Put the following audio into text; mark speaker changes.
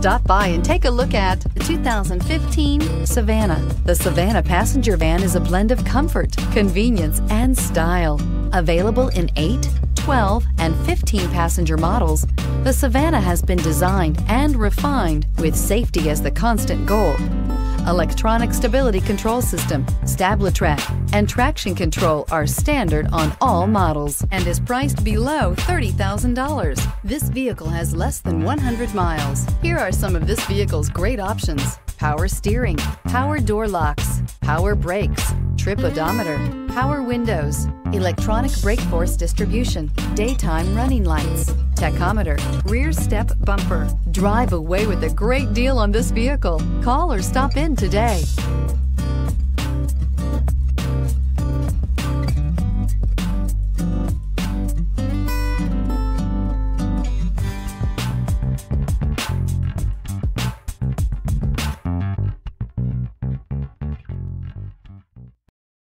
Speaker 1: Stop by and take a look at the 2015 Savana. The Savana passenger van is a blend of comfort, convenience, and style. Available in 8, 12, and 15 passenger models, the Savana has been designed and refined with safety as the constant goal electronic stability control system, StabiliTrak, and traction control are standard on all models and is priced below $30,000. This vehicle has less than 100 miles. Here are some of this vehicle's great options. Power steering, power door locks, power brakes, trip odometer, power windows, electronic brake force distribution, daytime running lights, tachometer, rear step bumper. Drive away with a great deal on this vehicle. Call or stop in today.